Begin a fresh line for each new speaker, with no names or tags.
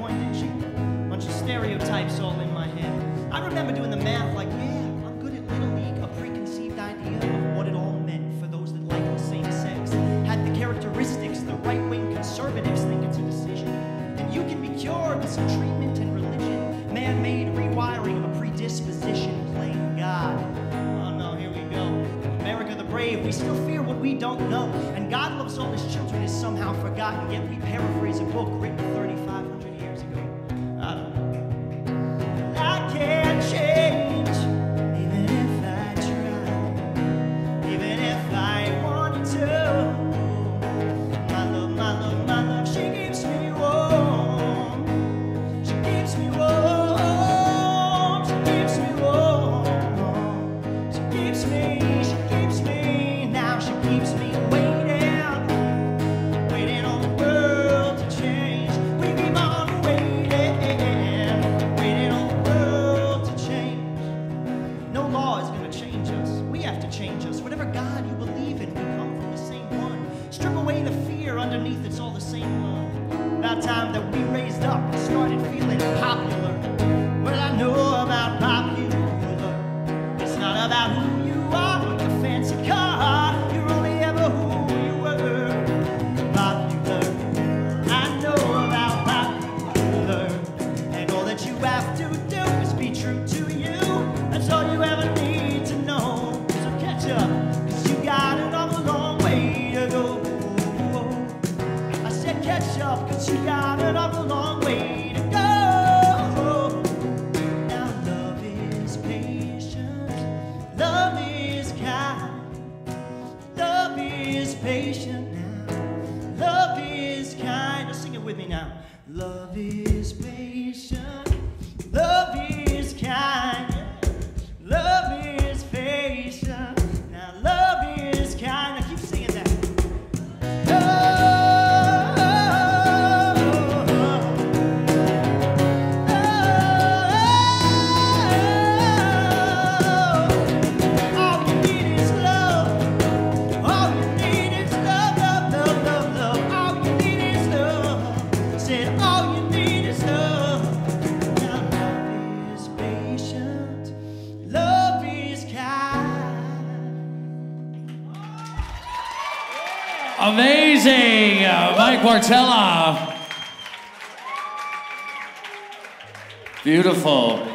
point, didn't she? Bunch of stereotypes all in my head. I remember doing the math like, yeah, I'm good at Little League, a preconceived idea of what it all meant for those that like the same sex. Had the characteristics the right-wing conservatives think it's a decision. And you can be cured with some treatment and religion. Man-made rewiring of a predisposition, playing God. Oh no, here we go. America the brave, we still fear what we don't know. And God loves all his children is somehow forgotten, yet we paraphrase a book written 3,500 years change us. Whatever God you believe in, we come from the same one. Strip away the fear underneath, it's all the same love. About time that we raised up and started feeling popular. Well, I know about popular. It's not about who you are or your fancy car. You're only ever who you were. Popular. I know about popular. And all that you have to do up, cause you got another long way to go. Now love is patient, love is kind, love is patient now, love is kind. Now sing it with me now. Love is
Amazing, Mike Wartella. Beautiful.